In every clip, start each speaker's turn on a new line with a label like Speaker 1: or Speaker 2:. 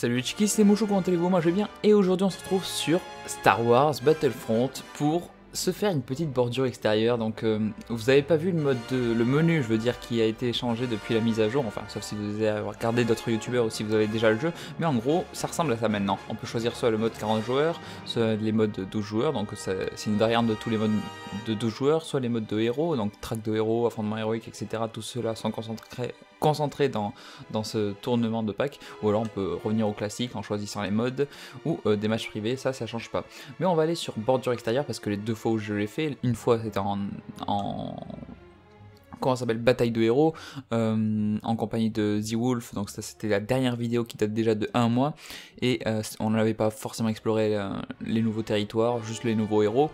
Speaker 1: Salut les chikis, c'est Mouchou, comment allez-vous Moi je vais bien et aujourd'hui on se retrouve sur Star Wars Battlefront pour se faire une petite bordure extérieure. Donc euh, vous avez pas vu le mode de, le menu, je veux dire, qui a été changé depuis la mise à jour. Enfin, sauf si vous avez regardé d'autres youtubeurs ou si vous avez déjà le jeu. Mais en gros, ça ressemble à ça maintenant. On peut choisir soit le mode 40 joueurs, soit les modes 12 joueurs. Donc c'est une variante de tous les modes de 12 joueurs, soit les modes de héros, donc track de héros, affrontement héroïque, etc. Tout cela sont concentrés concentré dans, ce tournement de pack, ou alors on peut revenir au classique en choisissant les modes, ou euh, des matchs privés, ça, ça change pas. Mais on va aller sur bordure extérieure, parce que les deux fois où je l'ai fait, une fois c'était en, en comment s'appelle bataille de héros euh, en compagnie de The Wolf donc ça c'était la dernière vidéo qui date déjà de un mois et euh, on n'avait pas forcément exploré les nouveaux territoires juste les nouveaux héros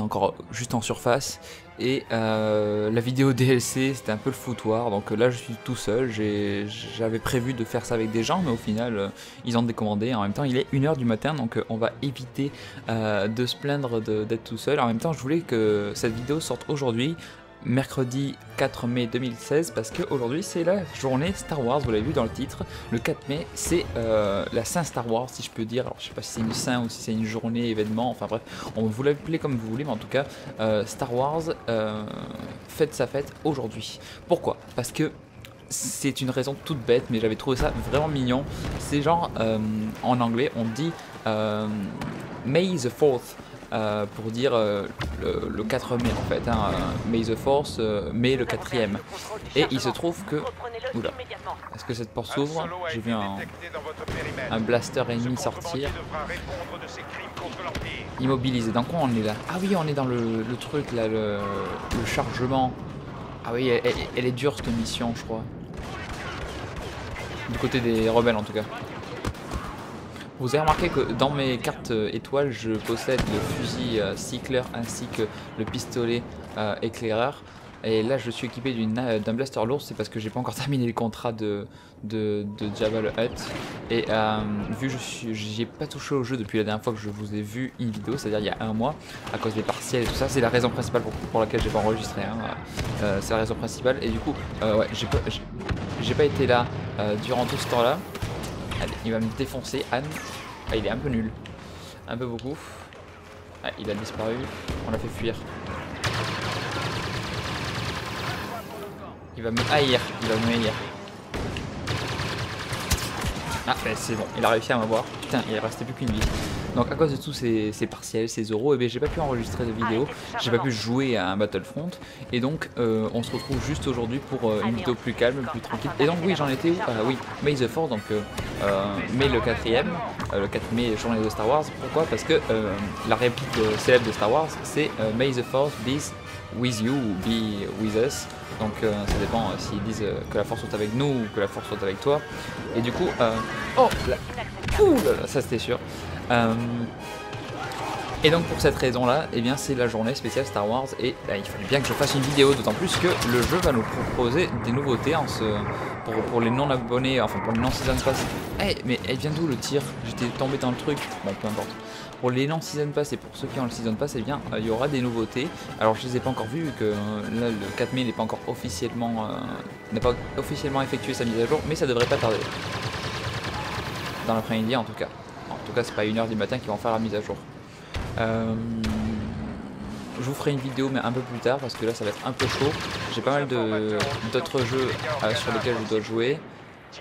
Speaker 1: encore juste en surface. Et euh, la vidéo DLC, c'était un peu le foutoir. Donc là, je suis tout seul. J'avais prévu de faire ça avec des gens, mais au final, euh, ils ont décommandé. En même temps, il est 1h du matin, donc euh, on va éviter de se plaindre d'être tout seul. En même temps, je voulais que cette vidéo sorte aujourd'hui mercredi 4 mai 2016 parce qu'aujourd'hui c'est la journée Star Wars, vous l'avez vu dans le titre. Le 4 mai c'est euh, la Saint Star Wars si je peux dire. Alors je sais pas si c'est une Saint ou si c'est une journée événement, enfin bref, on vous l'appelez comme vous voulez, mais en tout cas euh, Star Wars euh, fête sa fête aujourd'hui. Pourquoi? Parce que c'est une raison toute bête, mais j'avais trouvé ça vraiment mignon. C'est genre en anglais on dit May the 4th euh, pour dire euh, le, 4 mai en fait, hein, May the Force, euh, mai le 4ème. Et il se trouve que... Oula, est-ce que cette porte s'ouvre J'ai vu un, un blaster ennemi sortir. Immobilisé, dans quoi on est là? Ah oui, on est dans le, truc là, le, chargement. Ah oui, elle est dure cette mission, je crois. Du côté des rebelles en tout cas. Vous avez remarqué que dans mes cartes euh, étoiles, je possède le fusil euh, cycleur ainsi que le pistolet euh, éclaireur. Et là, je suis équipé d'un blaster lourd, c'est parce que j'ai pas encore terminé le contrat de, de, de Hutt. Et vu que je n'ai pas touché au jeu depuis la dernière fois que je vous ai vu une vidéo, c'est-à-dire il y a un mois, à cause des partiels et tout ça, c'est la raison principale pour, pour laquelle j'ai pas enregistré. Hein. c'est la raison principale. Et du coup, ouais, j'ai pas, pas été là durant tout ce temps-là. Il va me défoncer, Anne. Ah, il est un peu nul. Un peu beaucoup. Ah, il a disparu. On l'a fait fuir. Il va me haïr. Il va me haïr. Ah, ben, c'est bon. Il a réussi à m'avoir. Putain, il restait plus qu'une vie. Donc à cause de tous ces, partiels, ces euros, et eh j'ai pas pu enregistrer de vidéo, j'ai pas pu jouer à un Battlefront, et donc euh, on se retrouve juste aujourd'hui pour euh, une vidéo plus calme, plus tranquille. Et donc oui, j'en étais où Ah oui, May the Force, donc euh, mai le 4ème, le 4 mai, journée de Star Wars. Pourquoi? Parce que la réplique célèbre de Star Wars, c'est May the Force be with you ou be with us. Donc ça dépend s'ils disent que la force soit avec nous ou que la force soit avec toi. Et du coup, oh là, ça c'était sûr. Euh, et donc pour cette raison-là, eh bien c'est la journée spéciale Star Wars et bah, il fallait bien que je fasse une vidéo, d'autant plus que le jeu va nous proposer des nouveautés en ce, pour, les non-abonnés, enfin pour les non-season pass. Eh mais elle vient d'où le tir? J'étais tombé dans le truc, bon peu importe. Pour les non-season pass et pour ceux qui ont le season pass, eh bien euh, il y aura des nouveautés. Alors je les ai pas encore vues vu que euh, là le 4 mai n'est pas encore officiellement, n'a pas officiellement effectué sa mise à jour, mais ça devrait pas tarder. Dans l'après-midi en tout cas. En tout cas, c'est pas 1h du matin qu'ils vont faire la mise à jour. Euh, je vous ferai une vidéo, mais un peu plus tard, parce que là, ça va être un peu chaud. J'ai pas mal d'autres jeux euh, sur lesquels je dois jouer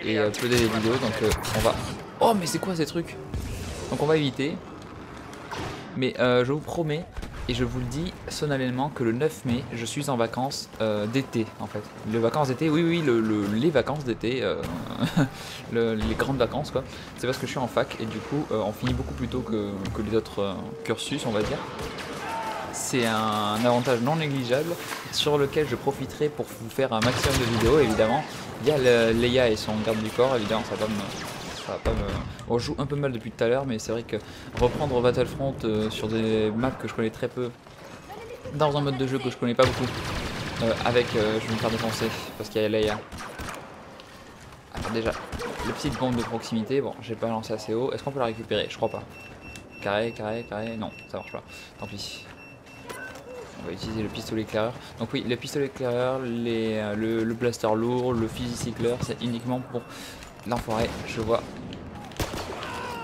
Speaker 1: et euh, des vidéos, donc on va... Oh, mais c'est quoi ces trucs? Donc on va éviter. Mais je vous promets et je vous le dis solennellement que le 9 mai, je suis en vacances euh, d'été en fait. Les vacances d'été, oui, oui, les vacances d'été, euh, les grandes vacances quoi. C'est parce que je suis en fac et du coup, euh, on finit beaucoup plus tôt que, les autres cursus, on va dire. C'est un, avantage non négligeable sur lequel je profiterai pour vous faire un maximum de vidéos évidemment. Il y a Leia et son garde du corps, évidemment, ça on joue un peu mal depuis tout à l'heure, mais c'est vrai que reprendre Battlefront euh, sur des maps que je connais très peu, dans un mode de jeu que je connais pas beaucoup, euh, avec, euh, je vais me faire défoncer, parce qu'il y a Leia. Alors déjà, le petite bombe de proximité, bon, j'ai pas lancé assez haut, est-ce qu'on peut la récupérer? Je crois pas. Carré, carré, carré, non, ça marche pas, tant pis. On va utiliser le pistolet éclaireur. Donc oui, le pistolet éclaireur, le, blaster lourd, le fusil c'est uniquement pour l'enfoiré, je vois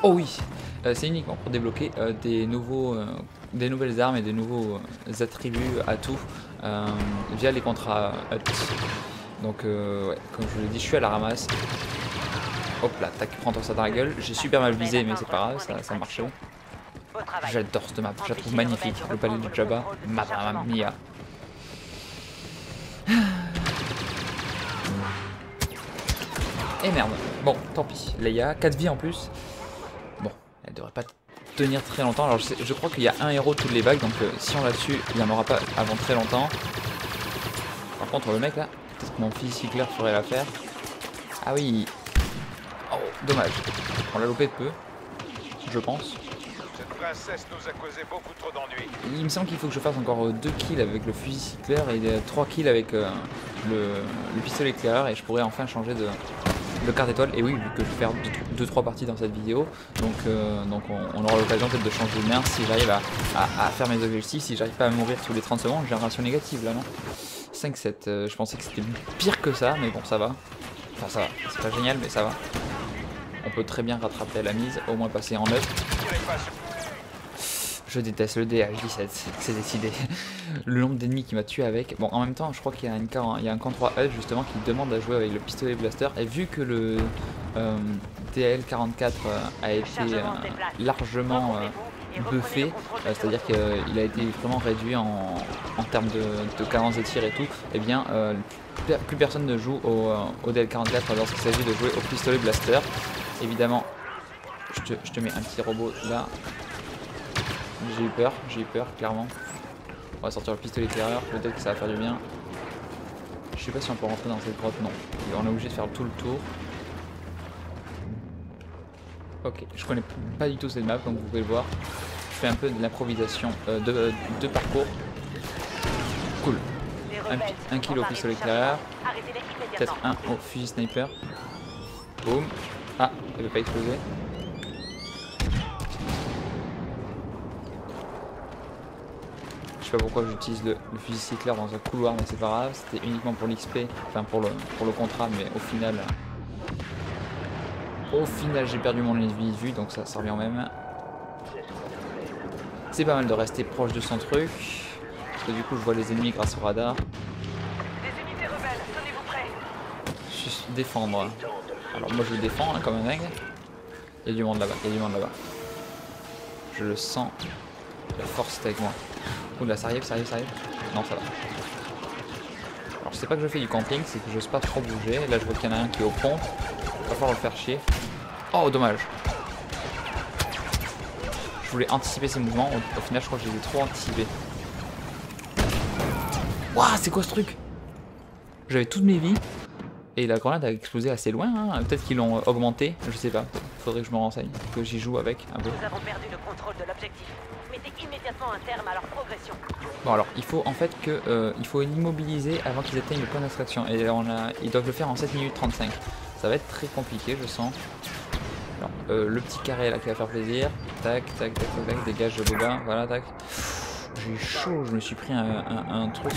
Speaker 1: Oh oui euh, C'est uniquement pour débloquer euh, des, nouveaux, euh, des nouvelles armes et des nouveaux attributs à tout via les contrats Donc ouais, comme je vous l'ai dit, je suis à la ramasse. Hop là, tac, prends-toi ça dans la gueule. J'ai super mal visé, mais c'est pas grave, ça, ça marchait. J'adore cette map, je la trouve magnifique. Le palais du Jabba, mamma mia. Et merde. Bon, tant pis. Leia, 4 vies en plus. Bon, elle devrait pas tenir très longtemps. Alors je, crois qu'il y a un héros toutes les vagues, donc euh, si on l'a dessus, il n'y en aura pas avant très longtemps. Par contre, le mec là, peut-être que mon fils Hitler ferait l'affaire. Ah oui. Oh, dommage. On l'a loupé de peu, je pense. Il me semble qu'il faut que je fasse encore 2 kills avec le fusil cyclaire et 3 kills avec euh, le, le, pistolet éclaireur et je pourrais enfin changer de, de carte étoile. Et oui, vu que je vais faire 2-3 parties dans cette vidéo, donc, euh, donc on, aura l'occasion peut-être de changer de main si j'arrive à, faire mes objectifs, si j'arrive pas à mourir tous les 30 secondes, j'ai un ratio négative là non 5-7, euh, je pensais que c'était pire que ça, mais bon ça va. Enfin ça va, c'est pas génial mais ça va. On peut très bien rattraper la mise, au moins passer en 9. Je déteste le DH17, c'est décidé. le nombre d'ennemis qui m'a tué avec. Bon, en même temps, je crois qu'il y a, une, il y a un camp 3L justement qui demande à jouer avec le pistolet blaster. Et vu que le euh, DL44 euh, a été euh, largement buffé, c'est-à-dire qu'il a été vraiment réduit en, termes de, cadence de tir et tout, eh bien, plus personne ne joue au, DL44 lorsqu'il s'agit de jouer au pistolet blaster. Évidemment, je te, je te mets un petit robot là j'ai eu peur, j'ai eu peur, clairement. On va sortir le pistolet éclaireur, peut-être que ça va faire du bien. Je sais pas si on peut rentrer dans cette grotte, non. On est obligé de faire tout le tour. Ok, je connais pas du tout cette map, comme vous pouvez le voir. Je fais un peu de l'improvisation euh, de, parcours. Cool. Un, un kill au pistolet éclaireur. Peut-être un au fusil sniper. Boum. Ah, il veut pas exploser. Sais pas pourquoi j'utilise le, fusil cyclaire dans un couloir, mais c'est pas grave. C'était uniquement pour l'XP, enfin pour le, pour le contrat, mais au final... Au final, j'ai perdu mon ennemi de vue, donc ça, ça revient même. C'est pas mal de rester proche de son truc. Parce que du coup, je vois les ennemis grâce au radar. Juste défendre. Alors moi, je le défends hein, comme un dingue. Il y a du monde là-bas, il y a du monde là-bas. Je le sens. La force est avec moi. Oula, ça arrive, ça arrive, ça arrive. Non, ça va. Alors, je sais pas que je fais du camping, c'est que j'ose pas trop bouger. Là, je vois qu'il y en a un qui est au pont. Va falloir le faire chier. Oh, dommage. Je voulais anticiper ses mouvements. Au, final, je crois que je les ai trop anticipés. Waouh, c'est quoi ce truc? J'avais toutes mes vies. Et la grenade a explosé assez loin. Hein. Peut-être qu'ils l'ont augmenté. Je sais pas. Faudrait que je me renseigne. Que j'y joue avec un peu. Nous avons perdu le contrôle de l'objectif immédiatement un terme à leur progression. Bon alors, il faut en fait que euh, il faut immobiliser avant qu'ils atteignent le point d'extraction. Et on a, ils doivent le faire en 7 minutes 35. Ça va être très compliqué, je sens. Alors, euh, le petit carré là qui va faire plaisir. Tac, tac, tac, tac, tac dégage le gars. Voilà, tac. J'ai chaud, je me suis pris un, un, truc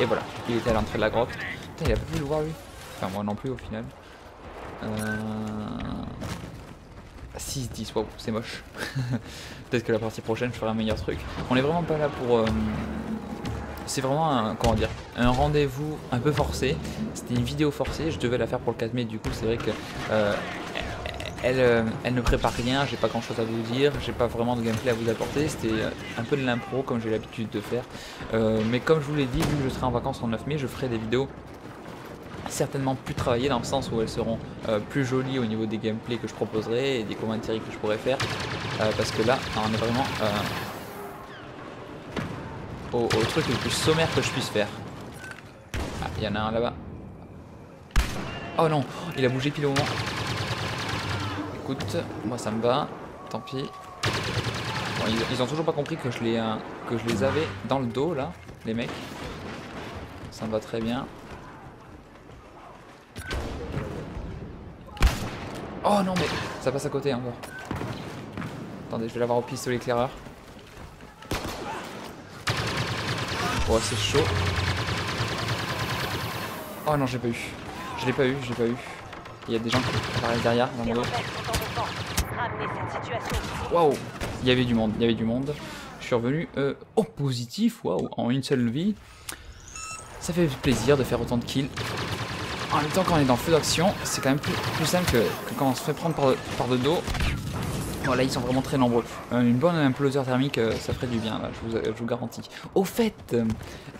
Speaker 1: Et voilà, il était à l'entrée de la grotte. Putain, il a pas pu le voir lui. Enfin, moi non plus au final. Euh... 6-10, wow, c'est moche. Peut-être que la partie prochaine, je ferai un meilleur truc. On est vraiment pas là pour... Euh, c'est vraiment un, comment dire, un rendez-vous un peu forcé. C'était une vidéo forcée, je devais la faire pour le 4 mai, du coup c'est vrai que... Euh, elle, euh, elle, ne prépare rien, j'ai pas grand chose à vous dire, j'ai pas vraiment de gameplay à vous apporter, c'était un peu de l'impro comme j'ai l'habitude de faire. mais comme je vous l'ai dit, vu que je serai en vacances en 9 mai, je ferai des vidéos certainement plus travaillées dans le sens où elles seront euh, plus jolies au niveau des gameplays que je proposerai et des commentaires que je pourrais faire. Euh, parce que là on est vraiment euh, au, truc le plus sommaire que je puisse faire. Ah il y en a un là-bas. Oh non il a bougé pile au moment. Écoute moi ça me va. Tant pis. Ils, ils, ont toujours pas compris que je les que je les avais dans le dos là les mecs. Ça me va très bien Oh non mais ça passe à côté encore. Attendez, je vais l'avoir au pistolet éclaireur. Oh c'est chaud. Oh non j'ai pas eu. Je l'ai pas eu, je l'ai pas eu. Il y a des gens qui apparaissent derrière dans mon dos. Waouh Il y avait du monde, il y avait du monde. Je suis revenu euh, au positif, waouh, en une seule vie. Ça fait plaisir de faire autant de kills. En même temps, quand on est dans le feu d'action, c'est quand même plus, simple que, quand on se fait prendre par, de dos. Voilà, ils sont vraiment très nombreux. Euh, une bonne imploseur thermique, euh, ça ferait du bien, là, je vous, garantis. Au fait,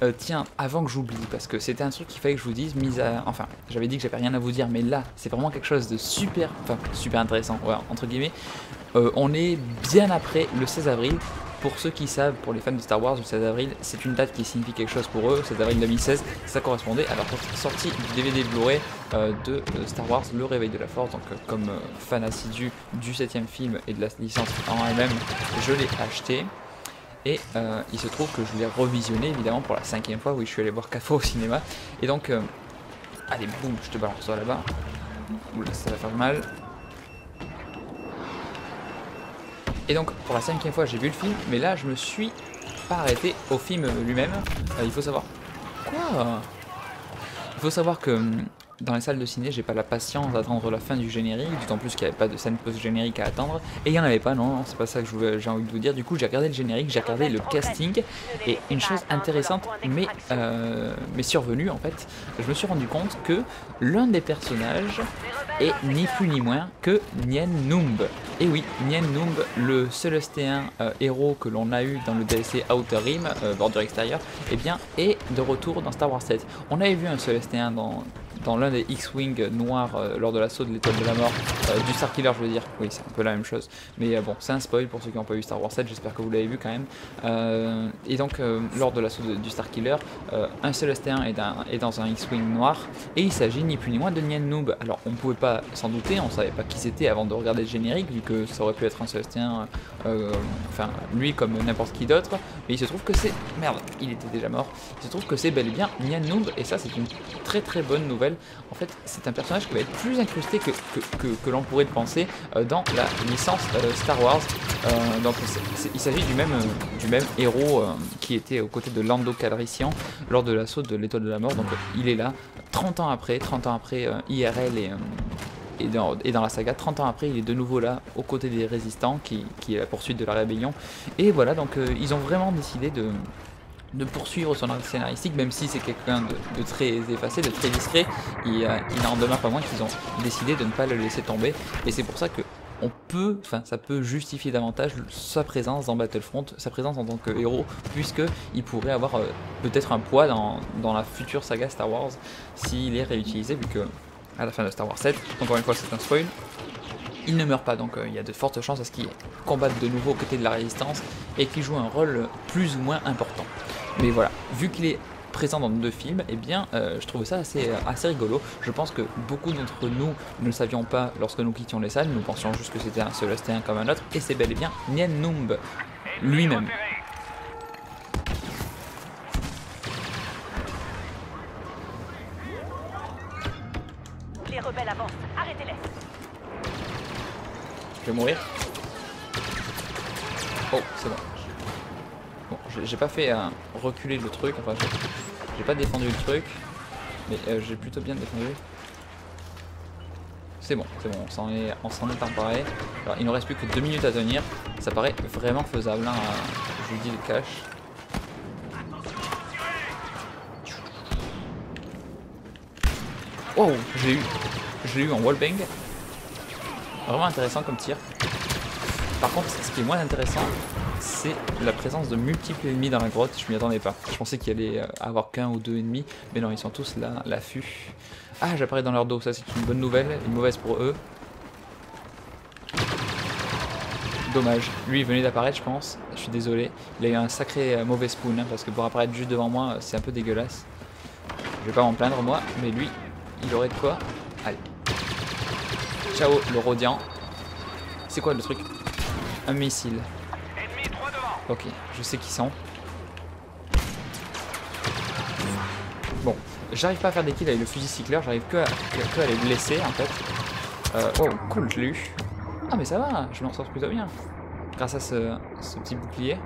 Speaker 1: euh, tiens, avant que j'oublie, parce que c'était un truc qu'il fallait que je vous dise, mise à... Enfin, j'avais dit que j'avais rien à vous dire, mais là, c'est vraiment quelque chose de super... Enfin, super intéressant, entre guillemets. on est bien après le 16 avril, pour ceux qui savent, pour les fans de Star Wars, le 16 avril, c'est une date qui signifie quelque chose pour eux. 16 avril 2016, ça correspondait à la sortie du DVD Blu-ray euh, de euh, Star Wars, Le Réveil de la Force. Donc, euh, comme fan assidu du 7 film et de la licence en elle-même, je l'ai acheté. Et il se trouve que je l'ai revisionné évidemment pour la cinquième fois. Oui, je suis allé voir CAFO au cinéma. Et donc, allez, boum, je te balance ça là-bas. Oula, ça va faire mal. Et donc pour la cinquième fois j'ai vu le film, mais là je me suis pas arrêté au film lui-même. Euh, il faut savoir... Quoi? Il faut savoir que hum, dans les salles de ciné, j'ai pas la patience d'attendre la fin du générique, d'autant plus qu'il n'y avait pas de scène post-générique à attendre. Et il n'y en avait pas, non, c'est pas ça que j'ai envie de vous dire. Du coup, j'ai regardé le générique, j'ai regardé le casting, et une chose intéressante, mais, euh, mais survenue en fait, je me suis rendu compte que l'un des personnages est ni plus ni moins que Nien Numb. Et oui, Nien Numb, le Celestéen euh, héros que l'on a eu dans le DLC Outer Rim, euh, bordure extérieure, eh bien, est de retour dans Star Wars 7. On avait vu un Celestéen dans dans l'un des X-Wing noirs euh, lors de l'assaut de l'étoile de la mort, euh, du Star Killer je veux dire, oui c'est un peu la même chose, mais euh, bon c'est un spoil pour ceux qui n'ont pas vu Star Wars 7, j'espère que vous l'avez vu quand même, et donc lors de l'assaut du Star Killer, un Célestin est, dans un X-Wing noir, et il s'agit ni plus ni moins de Nien Noob, alors on pouvait pas s'en douter, on savait pas qui c'était avant de regarder le générique, vu que ça aurait pu être un Célestin, enfin lui comme n'importe qui d'autre, mais il se trouve que c'est, merde, il était déjà mort, il se trouve que c'est bel et bien Nien Noob, et ça c'est une très très bonne nouvelle en fait, c'est un personnage qui va être plus incrusté que, l'on pourrait le penser euh, dans la licence euh, Star Wars. Euh, donc, il s'agit du même, du même héros qui était aux côtés de Lando Calrissian lors de l'assaut de l'étoile de la mort. Donc, il est là, 30 ans après, 30 ans après IRL et et dans, et dans, la saga, 30 ans après, il est de nouveau là, aux côtés des résistants, qui, qui est la poursuite de la rébellion. Et voilà, donc ils ont vraiment décidé de, de poursuivre son arc scénaristique, même si c'est quelqu'un de, très effacé, de très discret, il, euh, n'en demeure pas moins qu'ils ont décidé de ne pas le laisser tomber, et c'est pour ça que peut, enfin ça peut justifier davantage sa présence dans Battlefront, sa présence en tant que héros, puisque il pourrait avoir euh, peut-être un poids dans, dans, la future saga Star Wars s'il est réutilisé, vu que à la fin de Star Wars 7, encore une fois c'est un spoil, il ne meurt pas, donc euh, il y a de fortes chances à ce qu'il combatte de nouveau aux côtés de la résistance et qu'il joue un rôle plus ou moins important. Mais voilà, vu qu'il est présent dans deux films, eh bien, euh, je trouve ça assez, assez rigolo. Je pense que beaucoup d'entre nous ne le savions pas lorsque nous quittions les salles, nous pensions juste que c'était un Celestin comme un autre, et c'est bel et bien Nien Numb lui-même. Les rebelles avancent, arrêtez-les Je vais mourir. Oh, c'est bon. J'ai pas fait un reculer le truc, enfin j'ai pas défendu le truc, mais euh, j'ai plutôt bien défendu. C'est bon, c'est bon, on s'en est, on s'en emparé. Alors il nous reste plus que 2 minutes à tenir, ça paraît vraiment faisable, hein, je vous dis le cash. Oh, j'ai eu, j'ai eu en wallbang. Vraiment intéressant comme tir. Par contre, ce qui est moins intéressant, c'est la présence de multiples ennemis dans la grotte. Je m'y attendais pas. Je pensais qu'il allait euh, avoir qu'un ou deux ennemis, mais non, ils sont tous là, l'affût. Ah, j'apparais dans leur dos, ça c'est une bonne nouvelle, une mauvaise pour eux. Dommage. Lui, il venait d'apparaître, je pense. Je suis désolé. Il a eu un sacré euh, mauvais spoon, hein, parce que pour apparaître juste devant moi, c'est un peu dégueulasse. Je vais pas m'en plaindre, moi, mais lui, il aurait de quoi. Allez. Ciao, le Rodian. C'est quoi le truc? Un missile. Ok, je sais qui sont. Bon, j'arrive pas à faire des kills avec le fusil cycleur, j'arrive que, à les blesser en fait. Euh, oh, cool, je l'ai eu. Ah mais ça va, je m'en sors plutôt bien. Grâce à ce, petit bouclier.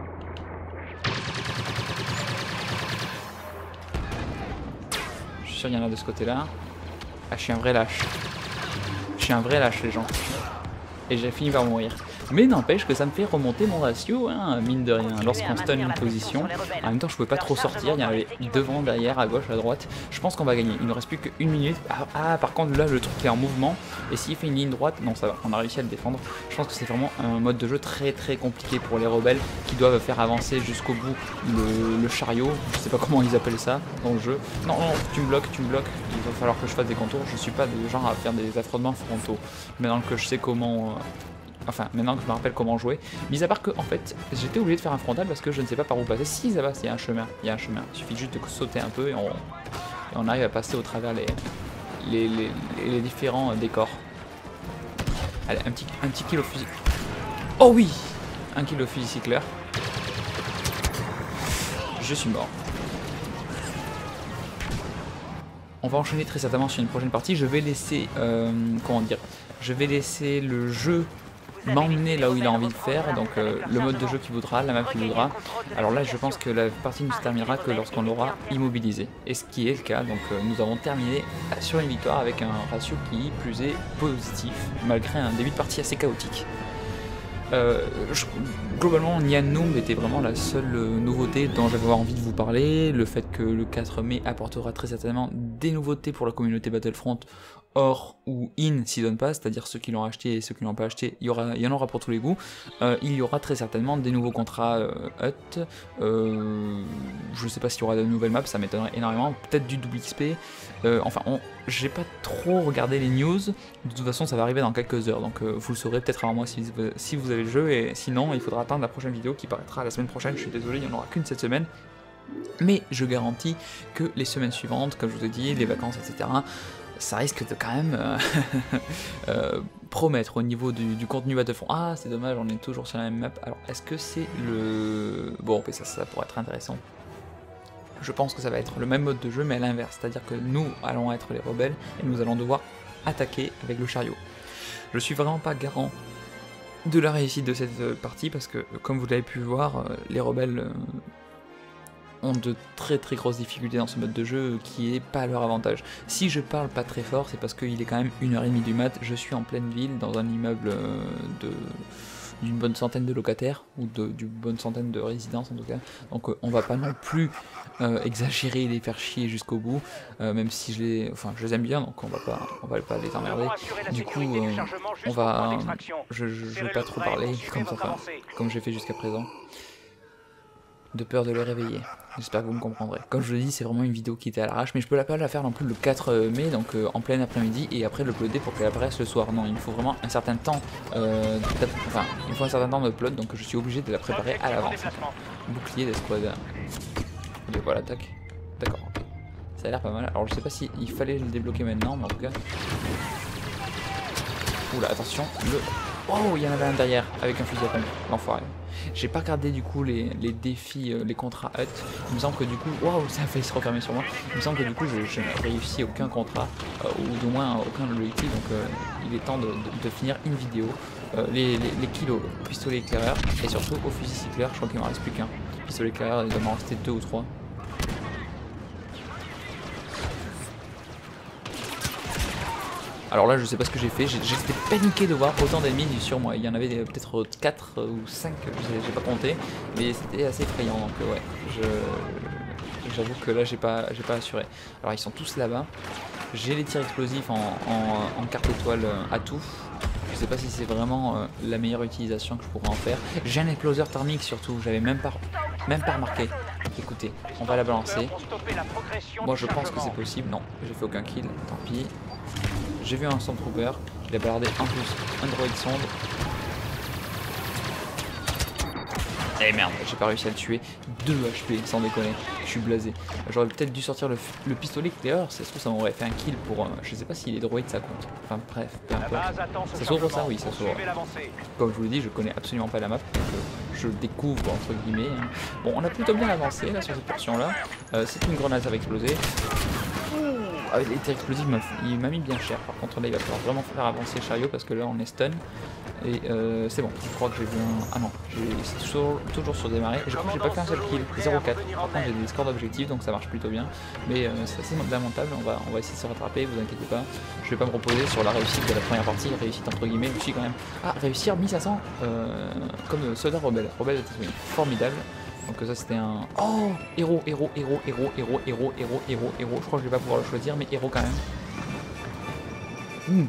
Speaker 1: Je suis sûr qu'il y en a de ce côté-là. Ah, je suis un vrai lâche. Je suis un vrai lâche, les gens. et j'ai fini par mourir. Mais n'empêche que ça me fait remonter mon ratio, hein, mine de rien. Lorsqu'on stun une position, en même temps je pouvais pas trop sortir, il y en avait devant, derrière, à gauche, à droite. Je pense qu'on va gagner, il ne reste plus qu'une minute. Ah, ah, par contre là le truc est en mouvement, et s'il fait une ligne droite, non ça va, on a réussi à le défendre. Je pense que c'est vraiment un mode de jeu très très compliqué pour les rebelles qui doivent faire avancer jusqu'au bout le, chariot, je sais pas comment ils appellent ça dans le jeu. Non, non, tu me bloques, tu me bloques, il va falloir que je fasse des contours, je suis pas du genre à faire des affrontements frontaux. Maintenant que je sais comment... Euh, Enfin, maintenant que je me rappelle comment jouer. Mis à part que, en fait, j'étais obligé de faire un frontal parce que je ne sais pas par où passer. Si, ça va, il y a un chemin. Il y a un chemin. Il suffit juste de sauter un peu et on, arrive à passer au travers les, différents euh, décors. Allez, un petit, un petit kill au fusil. Oh oui Un kill au fusil cycleur. Je suis mort. On va enchaîner très certainement sur une prochaine partie. Je vais laisser, euh, comment dire, je vais laisser le jeu m'emmener là où il a envie de faire, donc euh, le mode de jeu qui voudra, la map qui voudra. Alors là, je pense que la partie ne se terminera que lorsqu'on l'aura immobilisé, et ce qui est le cas, donc euh, nous avons terminé sur une victoire avec un ratio qui plus est positif, malgré un début de partie assez chaotique. Euh, globalement, Nian Noom était vraiment la seule nouveauté dont j'avais envie de vous parler. Le fait que le 4 mai apportera très certainement des nouveautés pour la communauté Battlefront hors ou in Season Pass, c'est-à-dire ceux qui l'ont acheté et ceux qui l'ont pas acheté, il y, aura, il y en aura pour tous les goûts. Euh, il y aura très certainement des nouveaux contrats euh, HUT. Euh, je ne sais pas s'il y aura de nouvelles maps, ça m'étonnerait énormément. Peut-être du double XP. enfin, j'ai pas trop regardé les news. De toute façon, ça va arriver dans quelques heures, donc vous le saurez peut-être avant moi si, si vous avez le jeu. Et sinon, il faudra attendre la prochaine vidéo qui paraîtra la semaine prochaine. Je suis désolé, il n'y en aura qu'une cette semaine. Mais je garantis que les semaines suivantes, comme je vous ai dit, les vacances, etc., ça risque de quand même euh, euh, promettre au niveau du, contenu Battlefront. Ah, c'est dommage, on est toujours sur la même map. Alors, est-ce que c'est le... Bon, ça, ça pourrait être intéressant. Je pense que ça va être le même mode de jeu, mais à l'inverse. C'est-à-dire que nous allons être les rebelles et nous allons devoir attaquer avec le chariot. Je suis vraiment pas garant de la réussite de cette euh, partie parce que, comme vous l'avez pu voir, les rebelles ont de très très grosses difficultés dans ce mode de jeu qui est pas à leur avantage. Si je parle pas très fort, c'est parce qu'il est quand même 1h30 du mat, je suis en pleine ville, dans un immeuble euh, de d'une bonne centaine de locataires, ou d'une bonne centaine de résidences en tout cas. Donc euh, on va pas non plus euh, exagérer et les faire chier jusqu'au bout, même si je les, enfin, je les aime bien, donc on va pas, on va pas les emmerder. Du coup, on va, je, je, vais pas trop parler comme, ça, comme j'ai fait jusqu'à présent de peur de les réveiller. J'espère que vous me comprendrez. Comme je le dis, c'est vraiment une vidéo qui était à l'arrache, mais je peux pas la faire non plus le 4 euh, mai, donc euh, en plein après-midi, et après l'uploader pour qu'elle apparaisse le soir. Non, il me faut vraiment un certain temps, euh, enfin, il faut un certain temps d'upload, donc je suis obligé de la préparer à l'avance. Bouclier d'escouade. Et voilà, tac. D'accord, Ça a l'air pas mal. Alors je sais pas s'il fallait le débloquer maintenant, mais en tout cas... Oula, attention, le... Oh, il y en avait un derrière, avec un fusil à pompe, l'enfoiré. J'ai pas regardé du coup les, défis, euh, les contrats HUT. Il me semble que du coup, waouh, ça a failli se refermer sur moi. Il me semble que du coup, je, n'ai réussi aucun contrat, euh, ou du moins aucun objectif. Donc euh, il est temps de, finir une vidéo. les, les, kills au pistolet éclaireur et surtout au fusil cycleur. Je crois qu'il m'en reste plus qu'un. Pistolet éclaireur, il doit m'en rester deux ou trois. Alors là, je sais pas ce que j'ai fait. J'étais paniqué de voir autant d'ennemis sur moi. Il y en avait peut-être 4 ou 5, j'ai pas compté. Mais c'était assez effrayant. Donc ouais, j'avoue que là, j'ai pas, pas assuré. Alors ils sont tous là-bas. J'ai les tirs explosifs en, carte étoile à tout. Je sais pas si c'est vraiment euh, la meilleure utilisation que je pourrais en faire. J'ai un écloseur thermique surtout, j'avais même pas, même pas remarqué. Écoutez, on va la balancer. Moi je pense que c'est possible. Non, j'ai fait aucun kill, tant pis. J'ai vu un Stormtrooper, il a baladé en plus un droid sonde. Eh merde, j'ai pas réussi à le tuer. 2 HP, sans déconner. Je suis blasé. J'aurais peut-être dû sortir le, pistolet éclaireur, ça se trouve ça m'aurait fait un kill pour... Euh, je sais pas si les droïdes ça compte. Enfin bref, peu importe. Ça s'ouvre ça Oui, ça s'ouvre. Comme je vous l'ai dit, je connais absolument pas la map, donc euh, je découvre entre guillemets. Hein. Bon, on a plutôt bien avancé là sur cette portion là. Euh, c'est une grenade, ça va exploser. Ah, les tirs explosifs, il m'a mis bien cher. Par contre, là, il va falloir vraiment faire avancer le chariot parce que là, on est stun. Et euh, c'est bon, je crois que j'ai un... Ah non, c'est toujours, sur démarrer. J'ai pas fait un seul kill, 0-4. Par contre, j'ai des scores d'objectifs, donc ça marche plutôt bien. Mais euh, c'est assez lamentable, on va, essayer de se rattraper, vous inquiétez pas. Je vais pas me reposer sur la réussite de la première partie, réussite entre guillemets, je suis quand même... Ah, réussir 1500 euh, comme soldat rebelle. Rebelle était formidable. Donc ça c'était un... Oh Héros, héros, héros, héros, héros, héros, héros, héros, héros. Je crois que je vais pas pouvoir le choisir, mais héros quand même. Hmm.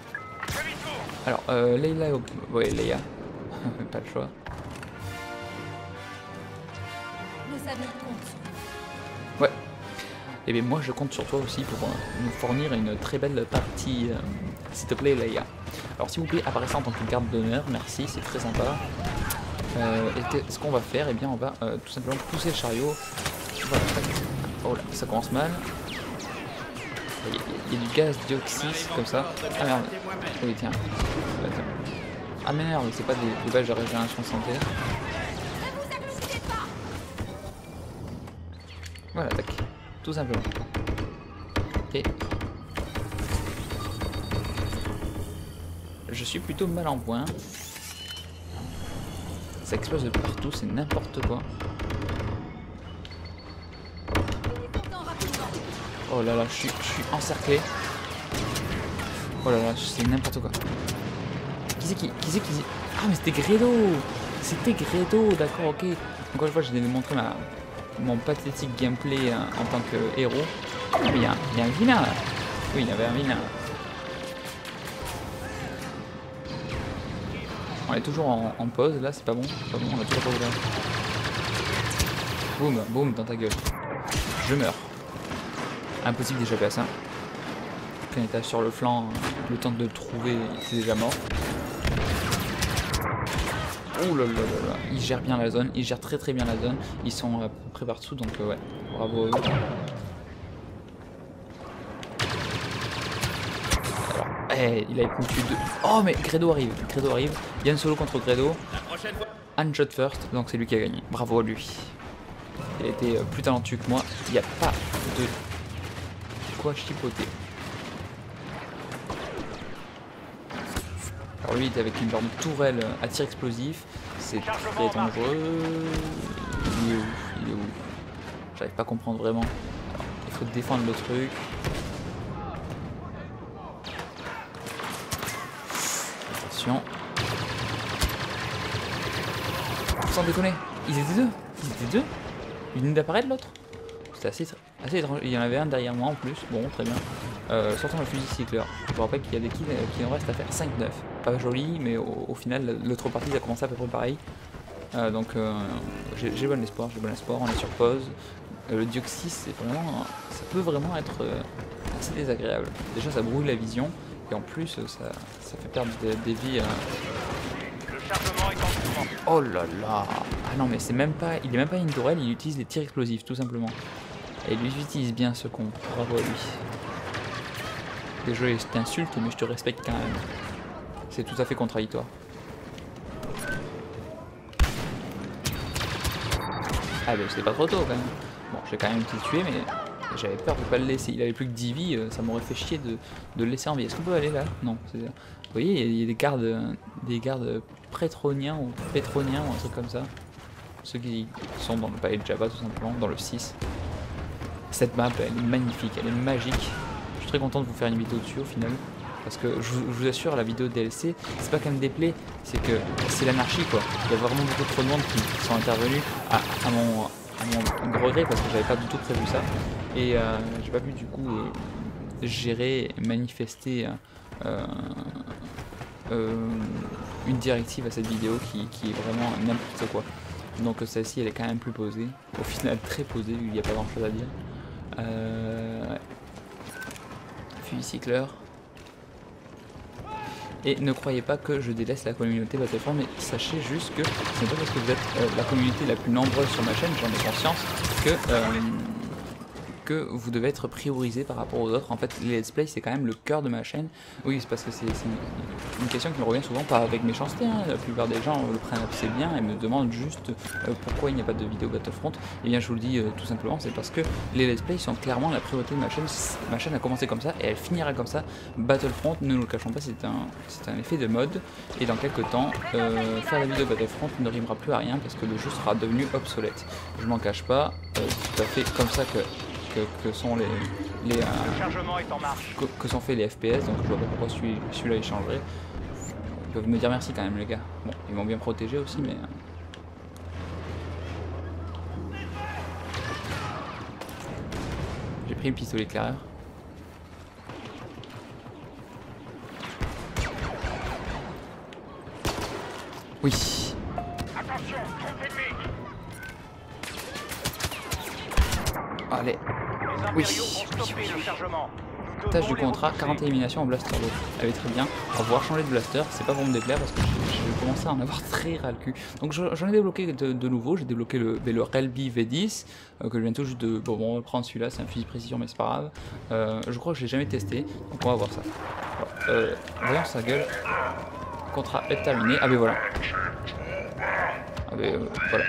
Speaker 1: Alors, euh, Leila... Ouais, Leia. pas le choix. Ouais. Et eh bien moi je compte sur toi aussi pour euh, nous fournir une très belle partie. Euh, s'il te plaît Leia. Alors s'il vous plaît, apparaissez en tant que garde d'honneur, merci, c'est très sympa. Euh, et ce qu'on va faire, et eh bien on va euh, tout simplement pousser le chariot. Voilà, oh là, ça commence mal. Il y, a, du gaz dioxyde comme ça. Ah merde. Oui tiens. Ah merde, c'est pas des, badges de régénération santé. Voilà, tac. Tout simplement. Et je suis plutôt mal en point. Ça explose de partout, c'est n'importe quoi. Oh là là, je suis, encerclé. Oh là là, c'est n'importe quoi. Qui c'est qui Qui c'est qui Ah mais c'était Gredo C'était Gredo, d'accord, ok. Encore une fois, je vais vous montrer ma, mon pathétique gameplay euh, en tant que héros. Ah mais il y, a, y a un vilain là. Oui, il y avait un vilain. Est toujours en, pause, là c'est pas bon, pas bon, on a toujours pas ouvert. Boum, boum, dans ta gueule. Je meurs. Impossible d'échapper à ça. Quand il sur le flanc, le temps de le trouver, il déjà mort. Ouh là là là là, ils gèrent bien la zone, ils gèrent très très bien la zone, ils sont à peu près partout donc euh, ouais, bravo eux. Eh, il a été de... Oh, mais Gredo arrive. Gredo arrive. Il y a un solo contre Gredo. shot first, donc c'est lui qui a gagné. Bravo à lui. Il a été euh, plus talentueux que moi. Il n'y a pas de quoi chipoter. Alors lui, il est avec une borne tourelle à tir explosif. C'est très dangereux. Il est où? Il est où? J'arrive pas à comprendre vraiment. il faut défendre le truc. Sans déconner, ils étaient deux. Ils étaient deux. Venaient d'apparaître l'autre. C'était assez, assez étrange. Il y en avait un derrière moi en plus. Bon, très bien. Euh, sortons le fusil cycleur. Je vous rappelle qu'il y a des kills euh, qui nous restent à faire 5-9. Pas joli, mais au, final, l'autre partie a commencé à peu près pareil. Euh, donc j'ai bon espoir, j'ai bon espoir, on est sur pause. le dioxyde, c'est vraiment, ça peut vraiment être assez désagréable. Déjà, ça brouille la vision. Et en plus, ça, ça fait perdre des, vies. Le chargement est en Oh là là Ah non, mais c'est même pas. Il est même pas une tourelle, il utilise les tirs explosifs, tout simplement. Et il utilise bien ce con. Bravo à lui. Désolé, je t'insulte, mais je te respecte quand même. C'est tout à fait contradictoire. Ah bah c'est pas trop tôt quand même. Bon, j'ai quand même été tué, mais j'avais peur de pas le laisser. Il avait plus que 10 vies, euh, ça m'aurait fait chier de, le laisser en vie. Est-ce qu'on peut aller là? Non. Vous voyez, il y, a des gardes, des gardes prétroniens ou pétroniens ou un truc comme ça. Ceux qui sont dans le palais de Java tout simplement, dans le 6. Cette map, elle est magnifique, elle est magique. Je suis très content de vous faire une vidéo dessus au final. Parce que je vous, assure, la vidéo DLC, c'est pas qu'elle me déplaît, c'est que c'est l'anarchie quoi. Il y a vraiment beaucoup trop de monde qui, sont intervenus à, mon, à mon regret parce que j'avais pas du tout prévu ça. Et euh, j'ai pas pu du coup euh, gérer, manifester euh, une directive à cette vidéo qui, est vraiment n'importe quoi. Donc celle-ci elle est quand même plus posée. Au final très posée qu'il n'y a pas grand chose à dire. Euh... Fusil cycleur. Et ne croyez pas que je délaisse la communauté Battlefront, mais sachez juste que ce n'est pas parce que vous êtes la communauté la plus nombreuse sur ma chaîne, j'en ai conscience, que que vous devez être priorisé par rapport aux autres. En fait, les let's play, c'est quand même le cœur de ma chaîne. Oui, c'est parce que c'est une, question qui me revient souvent, pas avec méchanceté. Hein. La plupart des gens le prennent assez bien et me demandent juste euh, pourquoi il n'y a pas de vidéo Battlefront. Et eh bien, je vous le dis euh, tout simplement, c'est parce que les let's play sont clairement la priorité de ma chaîne. Ma chaîne a commencé comme ça et elle finira comme ça. Battlefront, ne nous le cachons pas, c'est un, effet de mode. Et dans quelques temps, euh, faire la vidéo Battlefront ne rimera plus à rien parce que le jeu sera devenu obsolète. Je m'en cache pas, c'est tout à fait comme ça que que, sont les, les euh, Que, sont faits les FPS, donc je vois pas pourquoi celui-là il changerait. Ils peuvent me dire merci quand même les gars. Bon, ils m'ont bien protégé aussi, mais. Euh. J'ai pris une pistolet éclaireur. Oui. Allez. Oui. Tâche du contrat, 40 éliminations en blaster d'eau. Est très bien. On va pouvoir changer de blaster. C'est pas pour me déplaire parce que j'ai commencé à en avoir très ras le cul. Donc j'en ai débloqué de, nouveau. J'ai débloqué le, le Relby V10 euh, que je viens tout juste de. Bon, on va prendre celui-là. C'est un fusil de précision, mais c'est pas grave. Euh, je crois que je l'ai jamais testé. Donc on va voir ça. Euh, voyons sa gueule. Contrat est terminé. Ah, ben voilà. Ah, ben voilà.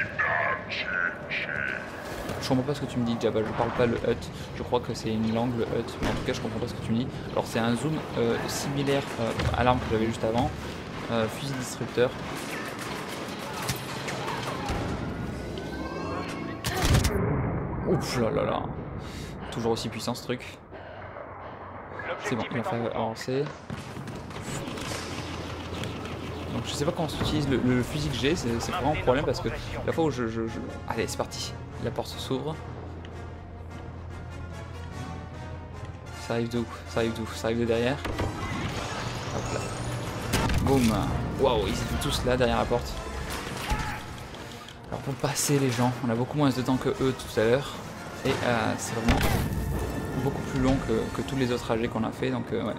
Speaker 1: Je comprends pas ce que tu me dis, Jabba. Je parle pas le hut. Je crois que c'est une langue, le hut. Mais en tout cas, je comprends pas ce que tu me dis. Alors, c'est un zoom euh, similaire euh, à l'arme que j'avais juste avant. Euh, fusil disrupteur. Ouf là là là. Toujours aussi puissant ce truc. C'est bon, il va falloir avancer. Donc je sais pas comment s'utilise le, le, fusil que j'ai, c'est vraiment un problème parce que la fois où je... je... Allez, c'est parti. La porte s'ouvre. Ça arrive d'où Ça arrive d'où Ça arrive de derrière. Hop là. Boum Waouh, ils étaient tous là derrière la porte. Alors pour passer les gens, on a beaucoup moins de temps que eux tout à l'heure. Et euh, c'est vraiment beaucoup plus long que, tous les autres trajets qu'on a fait. Donc euh, ouais,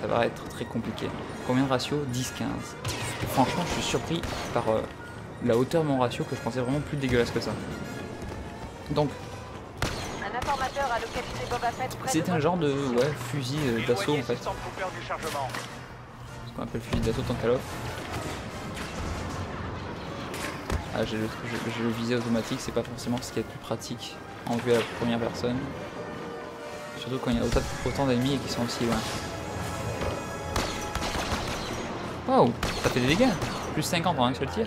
Speaker 1: ça va être très compliqué. Combien de ratio 10-15. Franchement, je suis surpris par euh, la hauteur de mon ratio que je pensais vraiment plus dégueulasse que ça. Donc, c'est un genre de ouais, fusil euh, d'assaut en fait. Ce qu'on appelle fusil d'assaut tant qu'à Ah, j'ai le, le visé automatique, c'est pas forcément ce qui est le plus pratique en vue à la première personne. Surtout quand il y a autant, d'ennemis et qui sont aussi loin. Waouh, ça fait des dégâts Plus 50 en un seul tir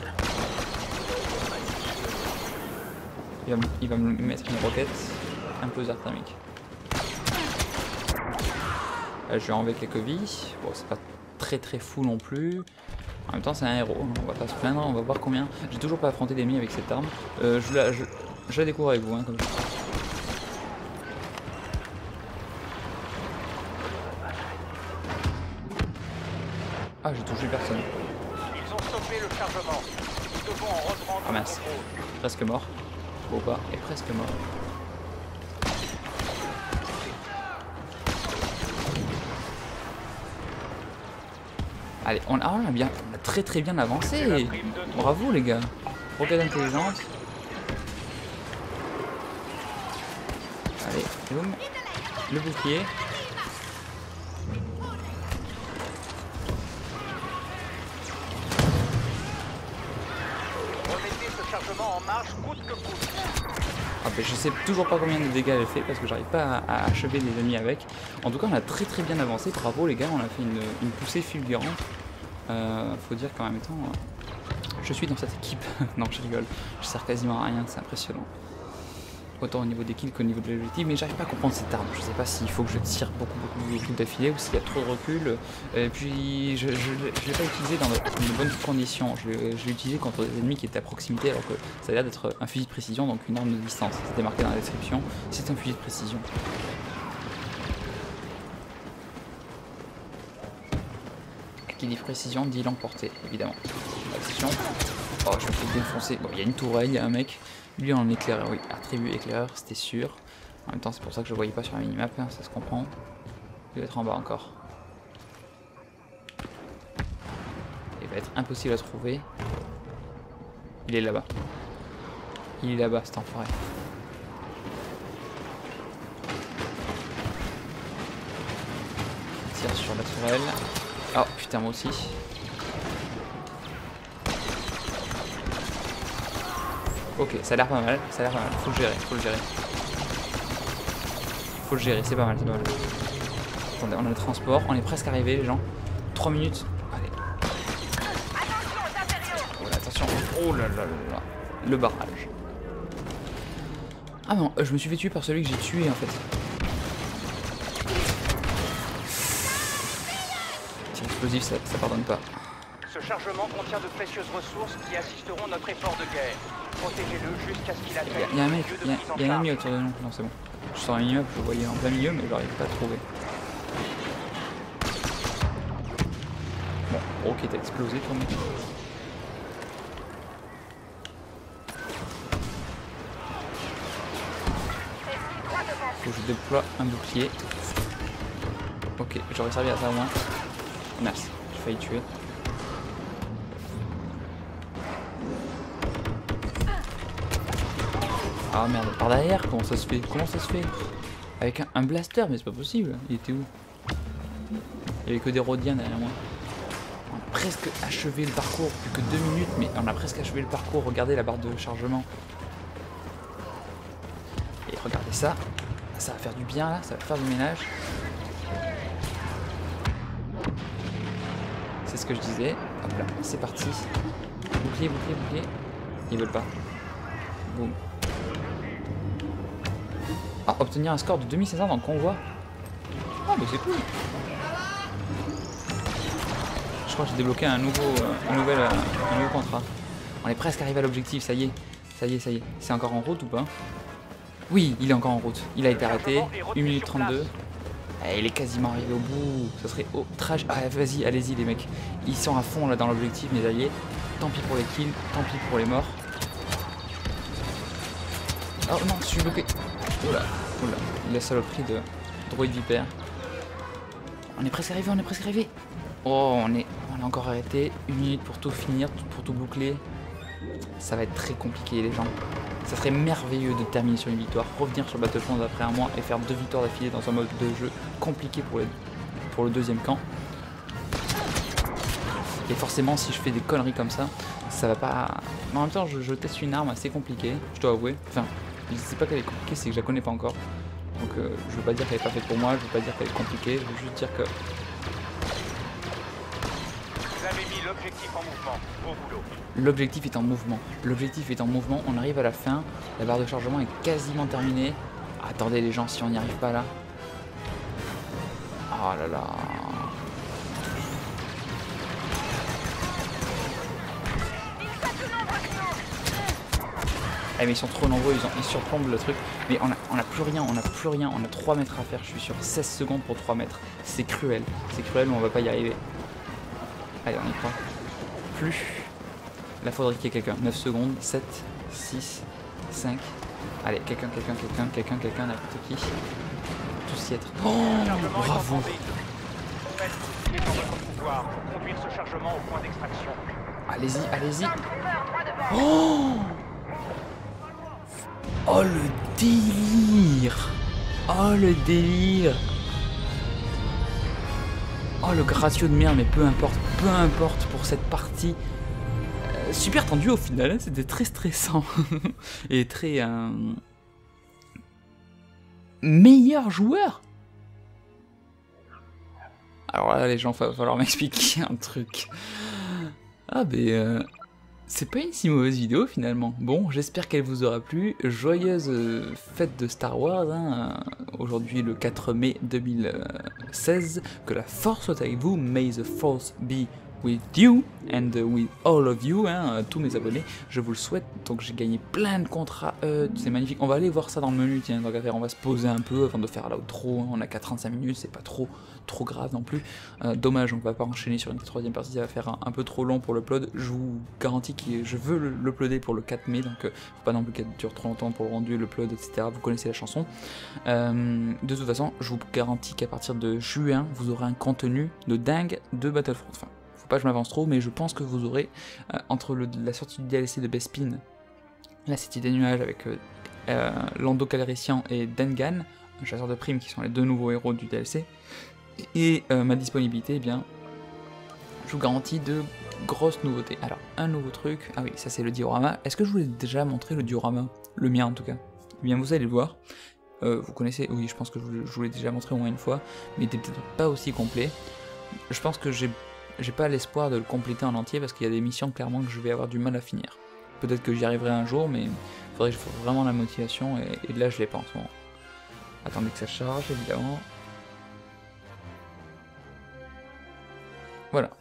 Speaker 1: Il va, me mettre une roquette imposeur thermique. Là, je vais enlever quelques vies. Bon, c'est pas très très fou non plus. En même temps, c'est un héros, on va pas se plaindre, on va voir combien. J'ai toujours pas affronté d'ennemis avec cette arme. Euh, je, la, je, la découvre avec vous, hein, comme ça. Ah, j'ai touché personne. Ils ont stoppé le chargement. Nous devons en reprendre ah mince, presque mort. Boba est presque mort. Allez, on a, bien, on a très très bien avancé. Bravo les gars. Roquette intelligente. Allez. Le bouclier. Je sais toujours pas combien de dégâts elle fait parce que j'arrive pas à, achever les ennemis avec. En tout cas on a très très bien avancé, bravo les gars, on a fait une, poussée fulgurante. Euh, faut dire qu'en même temps, je suis dans cette équipe. non je rigole, je sers quasiment à rien, c'est impressionnant autant au niveau des kills qu'au niveau de l'objectif, mais j'arrive pas à comprendre cette arme. Je sais pas s'il faut que je tire beaucoup beaucoup de coups d'affilée ou s'il y a trop de recul. Et puis je l'ai pas utilisé dans de, bonnes conditions. Je, l'ai utilisé contre des ennemis qui étaient à proximité alors que ça a l'air d'être un fusil de précision, donc une arme de distance. C'était marqué dans la description, c'est un fusil de précision. Qui dit précision dit l'emporter, évidemment. Oh, je me suis bien foncé. Bon, il y a une tourelle, il y a un mec. Lui en éclaireur, oui. Attribut éclaireur, c'était sûr. En même temps, c'est pour ça que je le voyais pas sur la minimap, hein, ça se comprend. Il doit être en bas encore. Il va être impossible à trouver. Il est là-bas. Il est là-bas, cet enfoiré. Il tire sur la tourelle. Oh putain, moi aussi. Ok, ça a l'air pas mal, ça a l'air pas mal. Faut le gérer, faut le gérer. Faut le gérer, c'est pas mal, c'est pas mal. Attendez, on a le transport, on est presque arrivé les gens. 3 minutes. Allez. Oh là, attention. Oh là là là là. Le barrage. Ah non, je me suis fait tuer par celui que j'ai tué en fait. Tiens, explosif, ça, ça pardonne pas.
Speaker 2: Ce chargement contient de précieuses ressources qui assisteront notre effort de guerre. Protégez-le jusqu'à ce qu'il atteigne
Speaker 1: Il y a un mec, il y a, y un ennemi autour de nous. Non, c'est bon. Je sors un immeuble, je le voyais en plein milieu, mais je n'arrive pas à trouver. Bon, ok, t'as explosé toi, mec. Faut que je déploie un bouclier. Ok, j'aurais servi à ça au moins. Merci, j'ai failli tuer. Ah merde, par derrière, comment ça se fait? Comment ça se fait? Avec un, blaster, mais c'est pas possible. Il était où? Il y avait que des Rhodiens derrière moi. On a presque achevé le parcours, plus que deux minutes, mais on a presque achevé le parcours. Regardez la barre de chargement. Et regardez ça. Ça va faire du bien là, ça va faire du ménage. C'est ce que je disais. Hop là, c'est parti. Bouclier, bouclier, bouclier. Ils veulent pas. Boum. Obtenir un score de 2500 dans le convoi. Ah, mais c'est cool. Je crois que j'ai débloqué un nouveau, euh, euh, nouveau contrat. On est presque arrivé à l'objectif, ça y est. Ça y est, ça y est. C'est encore en route ou pas? Oui, il est encore en route. Il a été arrêté. 1 minute 32. Eh, il est quasiment arrivé au bout. Ça serait au trash. Ah, vas-y, allez-y, les mecs. Ils sont à fond là dans l'objectif, mes alliés. Tant pis pour les kills, tant pis pour les morts. Oh non, je suis bloqué. Oula, oula. La saloperie de droïde vipère. On est presque arrivé, on est presque arrivé. Oh, on est, on est encore arrêté. Une minute pour tout finir, pour tout boucler. Ça va être très compliqué, les gens. Ça serait merveilleux de terminer sur une victoire, revenir sur Battlefront après un mois et faire deux victoires d'affilée dans un mode de jeu compliqué pour, les- pour le deuxième camp. Et forcément, si je fais des conneries comme ça, ça va pas. En même temps, je, je teste une arme assez compliquée, je dois avouer. Enfin, je sais pas qu'elle est compliquée, c'est que je la connais pas encore. Donc, euh, je veux pas dire qu'elle est pas faite pour moi, je veux pas dire qu'elle est compliquée, je veux juste dire que
Speaker 2: Vous avez mis l'objectif en mouvement. Bon boulot.
Speaker 1: L'objectif est en mouvement. L'objectif est en mouvement. On arrive à la fin. La barre de chargement est quasiment terminée. Attendez les gens, si on n'y arrive pas là. Oh là là. Eh mais ils sont trop nombreux, ils, ont- ils surplombent le truc. Mais on a, on a plus rien, on a plus rien, on a 3 mètres à faire. Je suis sur 16 secondes pour 3 mètres. C'est cruel. C'est cruel, mais on va pas y arriver. Allez, on y croit. Plus. Là, faudrait qu'il y ait quelqu'un. 9 secondes, 7, 6, 5. Allez, quelqu'un, quelqu'un, quelqu'un, quelqu'un, quelqu'un, n'importe qui. Tous y être. Oh, bravo.
Speaker 2: encombré. Faites ce
Speaker 1: Oh le délire Oh le délire Oh le ratio de merde, mais peu importe, peu importe pour cette partie. Euh, super tendu au final, hein, c'était très stressant. Et très... euh, Meilleur joueur Alors là les gens, va falloir m'expliquer un truc. Ah ben... euh, c'est pas une si mauvaise vidéo finalement. Bon, j'espère qu'elle vous aura plu. Joyeuse euh, fête de Star Wars, hein, euh, aujourd'hui le 4 mai 2016. Que la force soit avec vous. May the force be with you and with all of you, hein, euh, tous mes abonnés. Je vous le souhaite. Donc j'ai gagné plein de contrats. euh, c'est magnifique. On va aller voir ça dans le menu. Tiens, tant qu'à faire, on va se poser un peu avant de faire l'outro. hein. On a qu'à 35 minutes, c'est pas trop trop grave non plus. Euh, dommage, on va pas enchaîner sur une troisième partie, ça va faire un, peu trop long pour l'upload. Je vous garantis que je veux l'uploader pour le 4 mai, donc euh, faut pas non plus qu'elle dure trop longtemps pour le rendu, l'upload, etc. Vous connaissez la chanson. Euh, de toute façon, je vous garantis qu'à partir de juin, vous aurez un contenu de dingue de Battlefront. Enfin, pas je m'avance trop, mais je pense que vous aurez, euh, entre la sortie du DLC de Bespin, la City des Nuages avec euh, euh, Lando Calrissian et Dengan, un chasseur de primes qui sont les deux nouveaux héros du DLC, Et euh, ma disponibilité, eh bien, je vous garantis de grosses nouveautés. Alors, un nouveau truc, ah oui, ça c'est le diorama. Est-ce que je vous ai déjà montré le diorama? Le mien en tout cas. Eh bien, vous allez le voir. Vous connaissez, oui, je pense que je vous l'ai déjà montré au moins une fois, mais il était peut-être pas aussi complet. Je pense que j'ai j'ai pas l'espoir de le compléter en entier parce qu'il y a des missions clairement que je vais avoir du mal à finir. Peut-être que j'y arriverai un jour, mais il faudrait que je vraiment la motivation et, là je l'ai pas en ce moment. Attendez que ça charge évidemment. Voilà,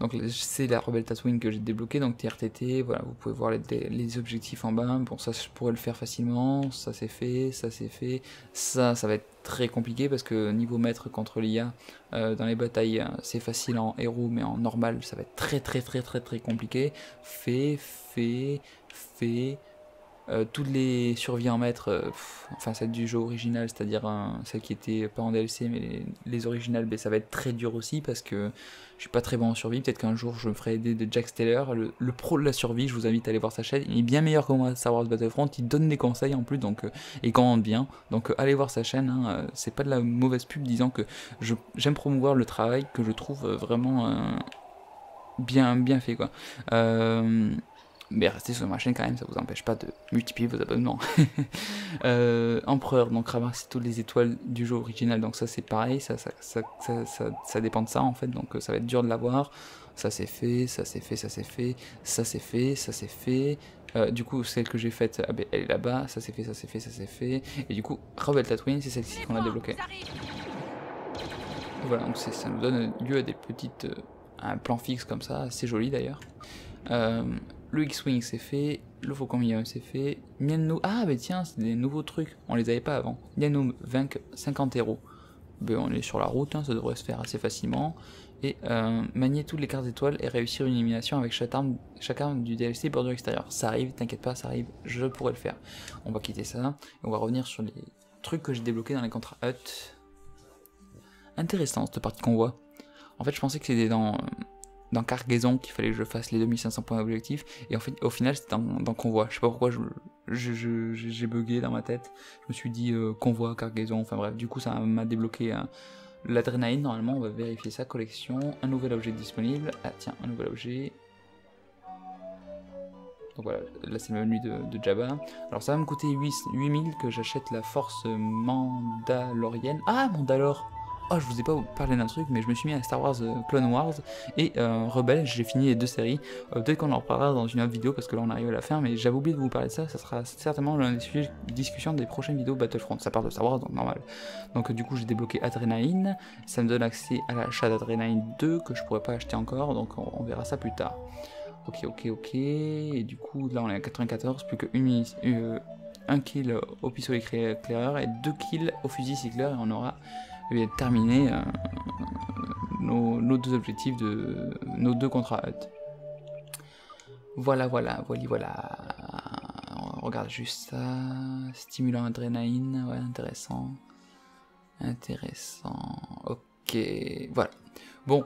Speaker 1: donc c'est la Rebel Tatooine que j'ai débloqué, donc TRTT, voilà, vous pouvez voir les, objectifs en bas, bon ça je pourrais le faire facilement, ça c'est fait, ça c'est fait, ça ça va être très compliqué parce que niveau maître contre l'IA, euh, dans les batailles c'est facile en héros mais en normal ça va être très très très très très compliqué, fait, fait, fait, euh, toutes les survies en maître, euh, enfin celle du jeu original, c'est-à-dire celle qui était pas en DLC, mais les, les originales, ben, ça va être très dur aussi parce que je suis pas très bon en survie. Peut-être qu'un jour je me ferai aider de Jack Steller, le, pro de la survie. Je vous invite à aller voir sa chaîne. Il est bien meilleur que moi Star Wars Battlefront. Il donne des conseils en plus, donc euh, et commande bien. Donc euh, allez voir sa chaîne. Hein, euh, c'est pas de la mauvaise pub disant que j'aime promouvoir le travail que je trouve vraiment bien bien fait quoi. Mais restez sur ma chaîne quand même, ça vous empêche pas de multiplier vos abonnements. euh, Empereur, donc ramasser toutes les étoiles du jeu original, donc ça c'est pareil, ça ça, ça, ça, ça, dépend de ça en fait, donc euh, ça va être dur de l'avoir. Ça c'est fait, ça c'est fait, ça c'est fait, ça c'est fait, ça c'est fait. Euh, du coup, celle que j'ai faite, ah ben, elle est là-bas, ça c'est fait, ça c'est fait, ça c'est fait. Et du coup, Rebel Tatooine, c'est celle-ci qu'on a débloquée. Voilà, donc ça nous donne lieu à des petites. Euh, un plan fixe comme ça, c'est joli d'ailleurs. Euh, le X-Wing c'est fait, le Faucon Millenium c'est fait, Mienno, ah mais tiens, c'est des nouveaux trucs, on les avait pas avant. Mienno 50 héros. Ben, on est sur la route, hein, ça devrait se faire assez facilement. Et euh, manier toutes les cartes étoiles et réussir une élimination avec chaque arme, chaque arme du DLC bordure extérieur. Ça arrive, t'inquiète pas, ça arrive, je pourrais le faire. On va quitter ça, et on va revenir sur les trucs que j'ai débloqués dans les contrats HUT. Intéressant cette partie qu'on voit. En fait, je pensais que c'était dans dans Cargaison qu'il fallait que je fasse les 2500 points objectifs et en fait au final c'était dans, Convoi. Je sais pas pourquoi j'ai je, bugué dans ma tête. Je me suis dit euh, Convoi Cargaison enfin bref. Du coup ça m'a débloqué euh, l'adrénaline normalement. On va vérifier sa collection. Un nouvel objet disponible. Ah tiens un nouvel objet. Donc voilà, là c'est le menu de, de, Jabba. Alors ça va me coûter 8, 8000 que j'achète la force mandalorienne. Ah, Mandalore Oh, je vous ai pas parlé d'un truc, mais je me suis mis à Star Wars euh, Clone Wars et euh, Rebelle, j'ai fini les deux séries. Euh, peut-être qu'on en reparlera dans une autre vidéo parce que là on arrive à la fin, mais j'avais oublié de vous parler de ça, ça sera certainement l'un des sujets de discussion des prochaines vidéos Battlefront. Ça part de Star Wars, donc normal. Donc du coup j'ai débloqué Adrenaline, ça me donne accès à l'achat d'Adrenaline 2 que je pourrais pas acheter encore, donc on, verra ça plus tard. Ok, ok, ok, et du coup là on est à 94, plus que une, un kill au pistolet éclaireur et deux kills au fusil cycleur et on aura et terminer euh, nos, deux objectifs de nos deux contrats Voilà, voilà, voilà, voilà. On regarde juste ça. Stimulant adrénaline, ouais, intéressant. Intéressant. Ok, voilà. Bon,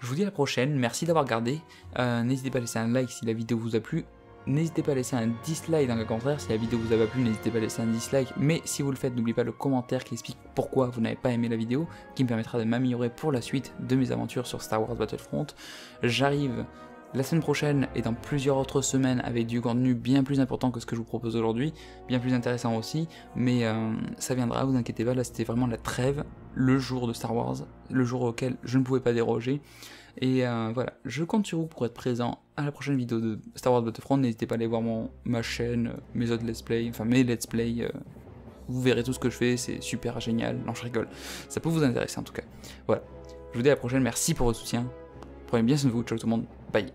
Speaker 1: je vous dis à la prochaine. Merci d'avoir regardé. Euh, n'hésitez pas à laisser un like si la vidéo vous a plu. N'hésitez pas à laisser un dislike dans le commentaire si la vidéo vous a pas plu, n'hésitez pas à laisser un dislike. Mais si vous le faites, n'oubliez pas le commentaire qui explique pourquoi vous n'avez pas aimé la vidéo, qui me permettra de m'améliorer pour la suite de mes aventures sur Star Wars Battlefront. J'arrive la semaine prochaine et dans plusieurs autres semaines avec du contenu bien plus important que ce que je vous propose aujourd'hui, bien plus intéressant aussi, mais euh, ça viendra, vous inquiétez pas, là c'était vraiment la trêve, le jour de Star Wars, le jour auquel je ne pouvais pas déroger. Et euh, voilà, je compte sur vous pour être présent à la prochaine vidéo de Star Wars Battlefront. N'hésitez pas à aller voir mon, ma chaîne, mes autres let's play, enfin mes let's play. Euh, vous verrez tout ce que je fais, c'est super génial. Non, je rigole. Ça peut vous intéresser en tout cas. Voilà. Je vous dis à la prochaine. Merci pour votre soutien. Prenez bien soin de vous. Ciao tout le monde. Bye.